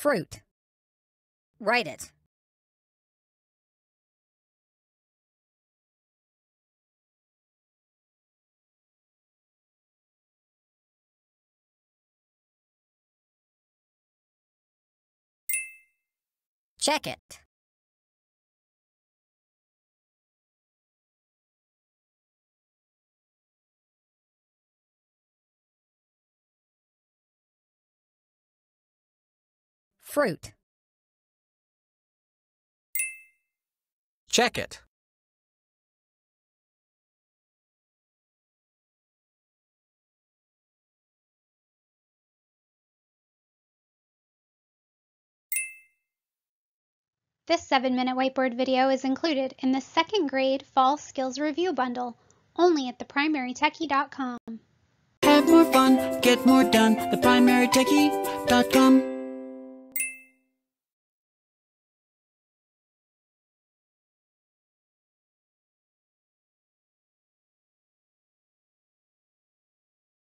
Fruit. Write it. Check it. Fruit. Check it. This 7-minute whiteboard video is included in the second grade Fall Skills Review Bundle, only at theprimarytechie.com. Have more fun, get more done. ThePrimaryTechie.com.